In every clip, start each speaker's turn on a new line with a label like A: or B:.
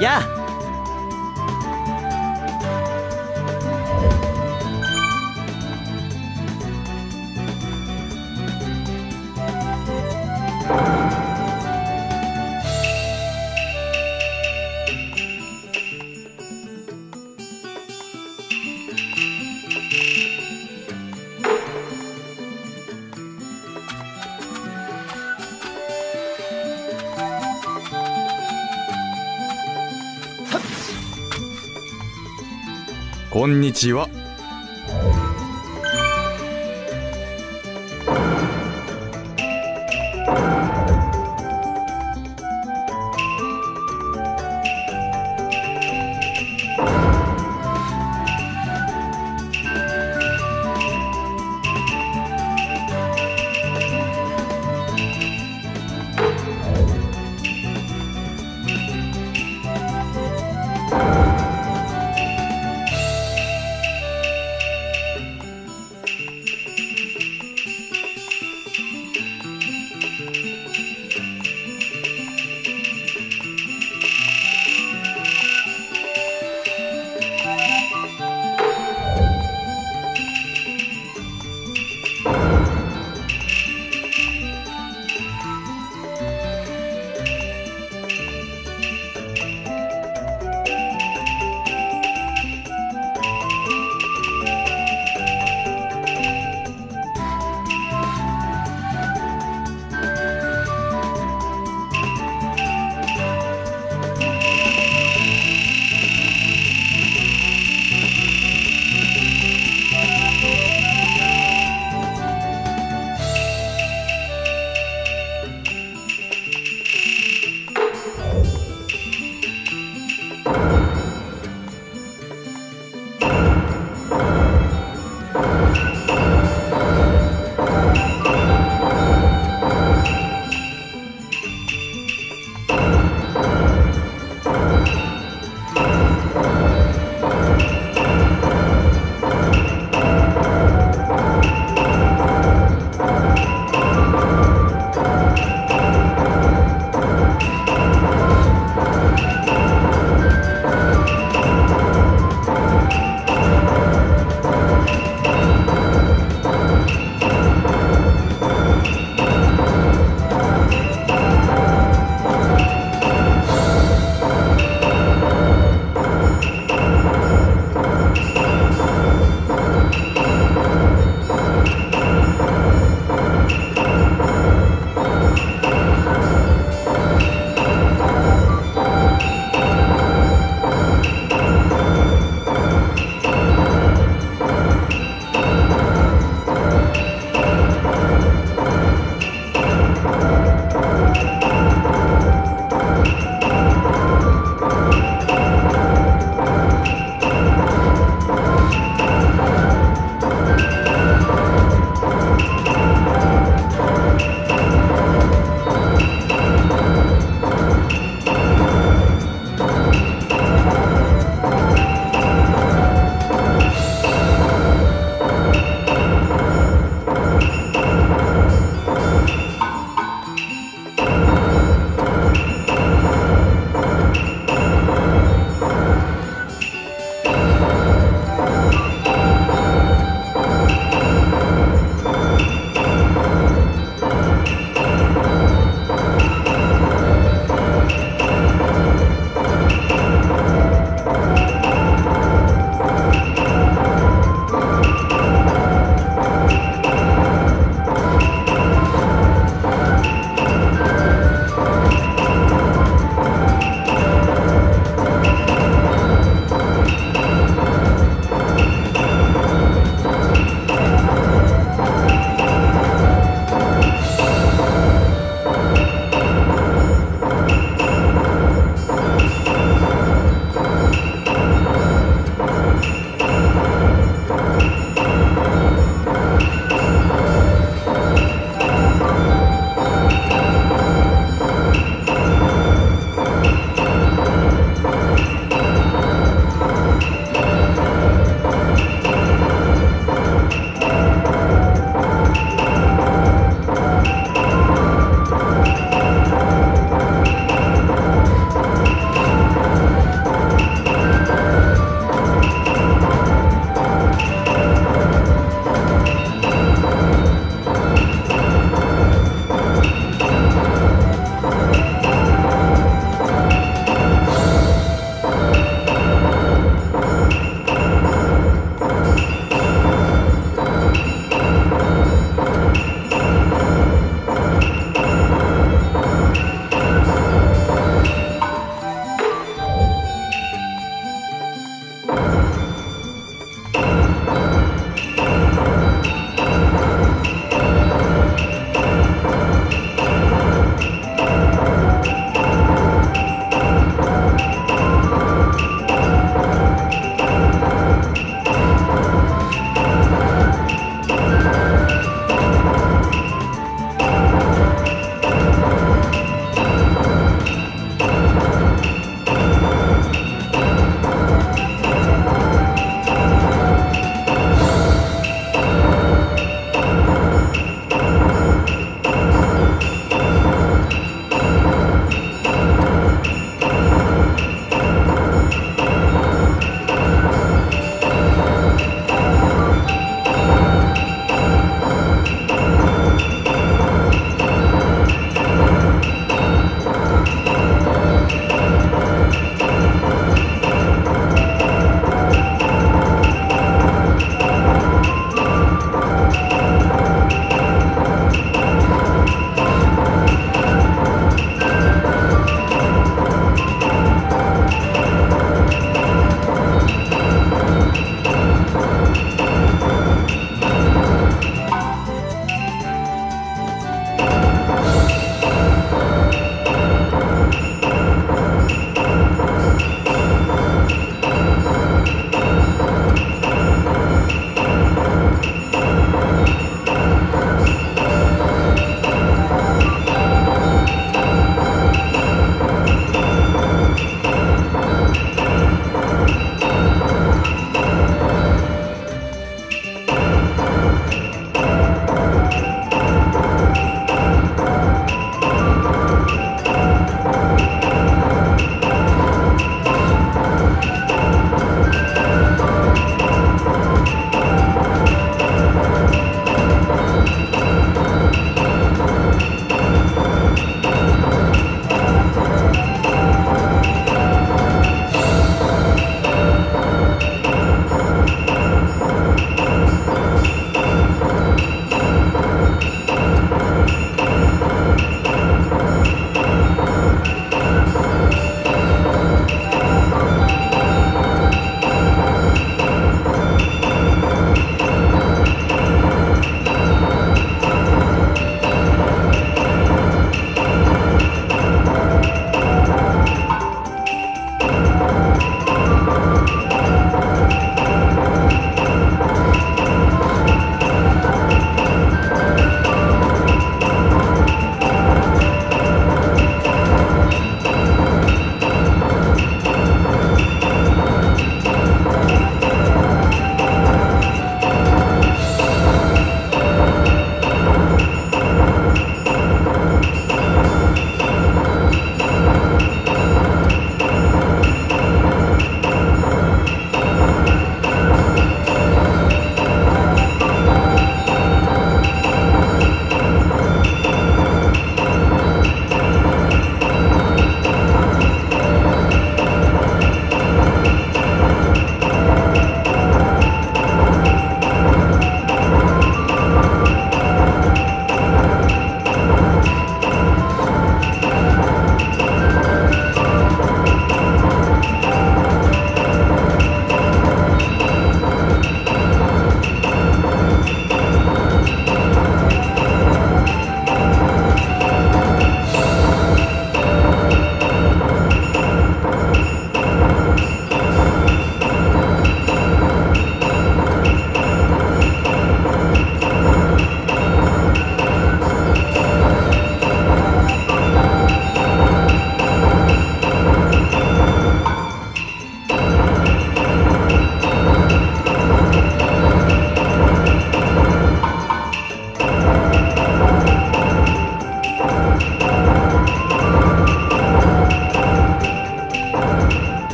A: Yeah,
B: こんにちは。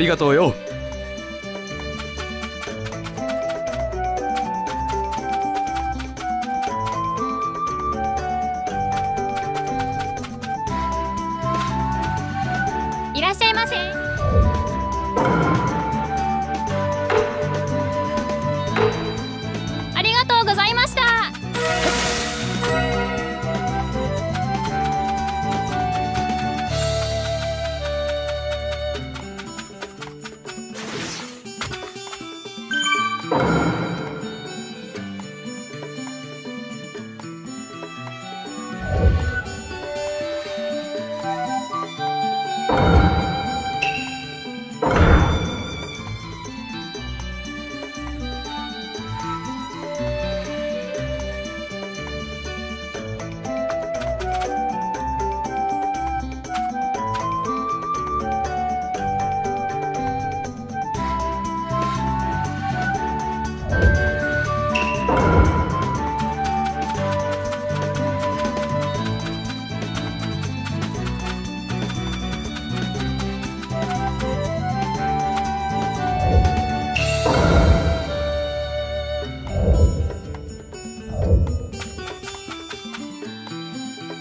B: りがとうよ。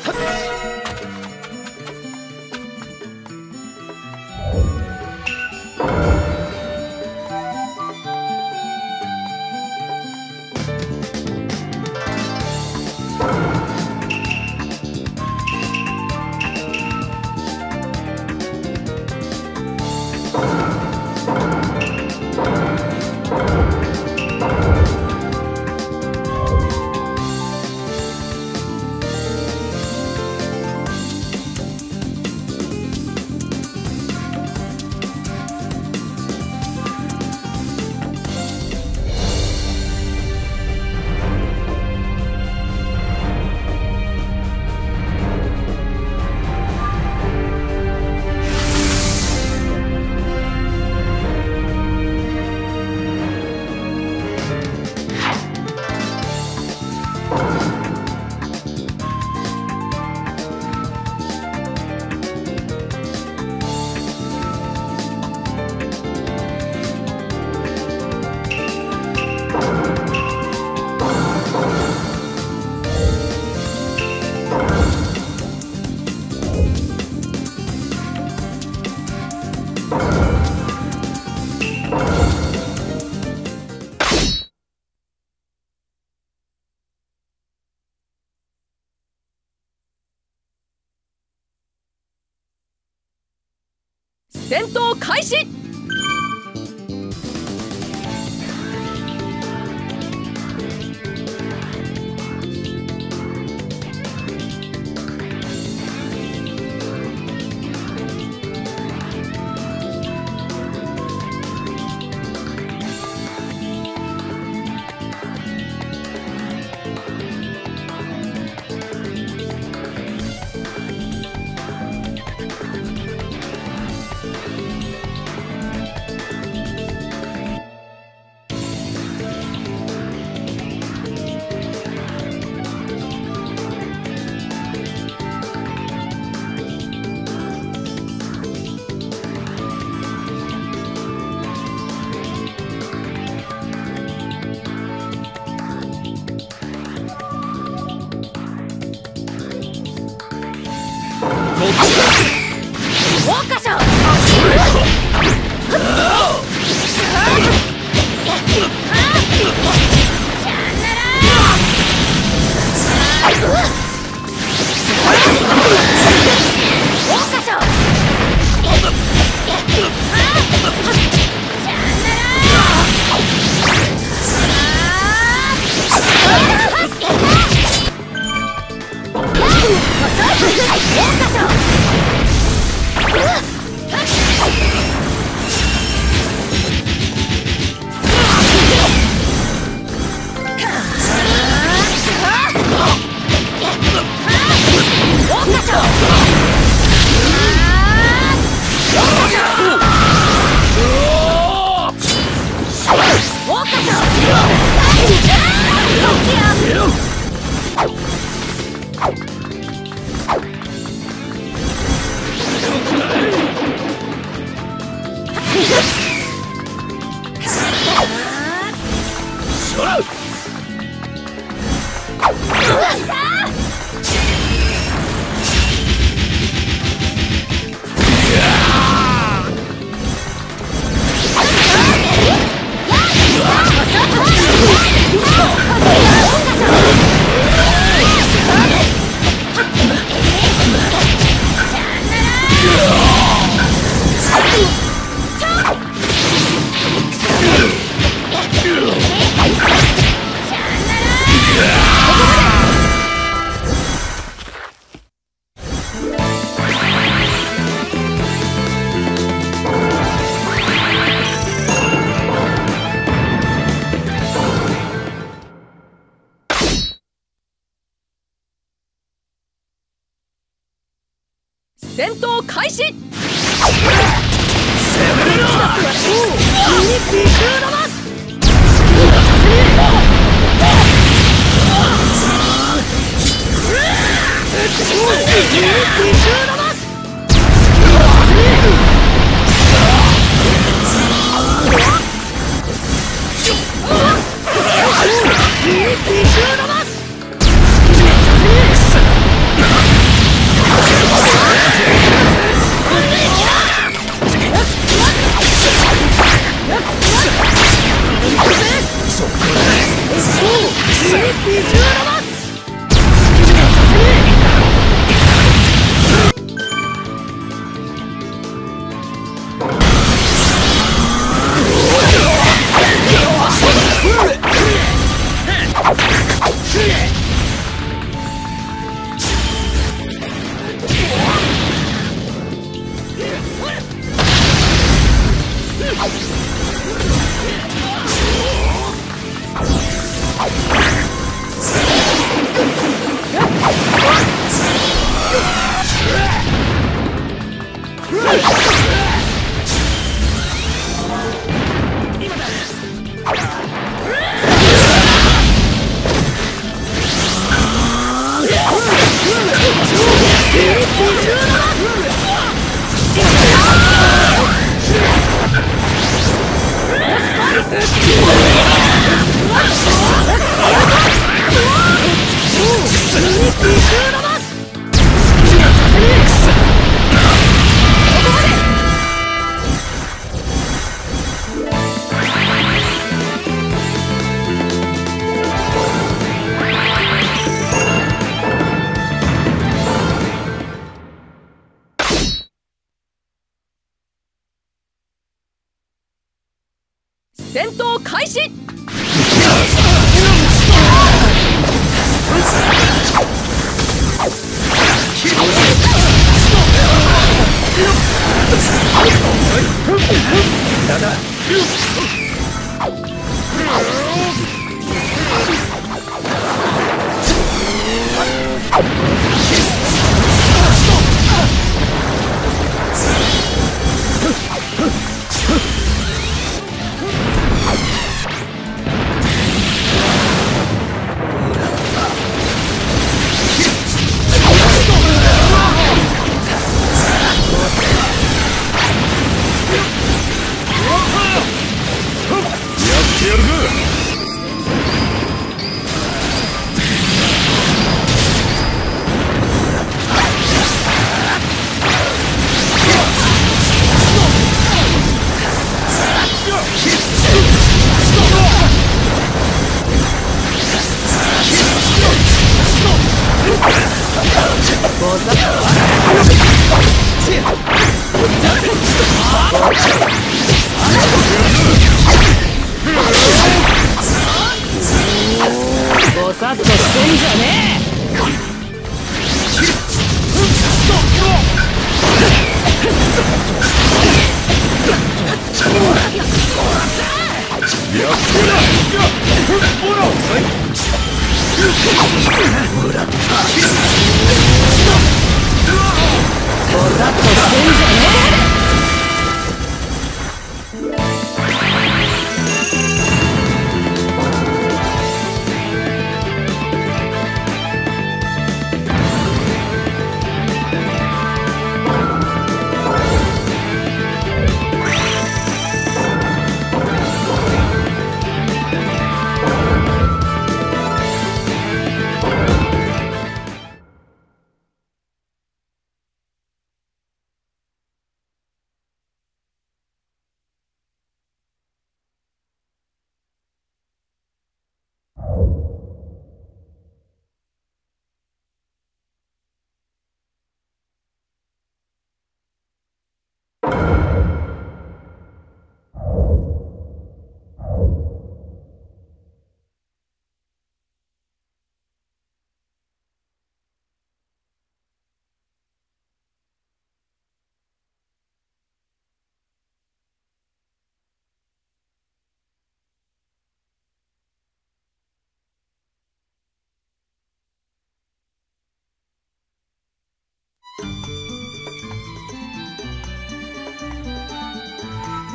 A: Hup!
C: 戦闘開始27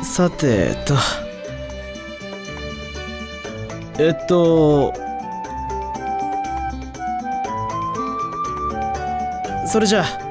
D: さてと。えっと。それじゃあ。